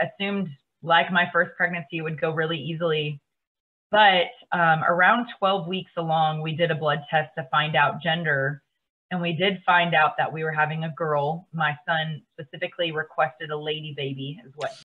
assumed, like my first pregnancy, would go really easily. But um, around 12 weeks along, we did a blood test to find out gender. And we did find out that we were having a girl. My son specifically requested a lady baby, is what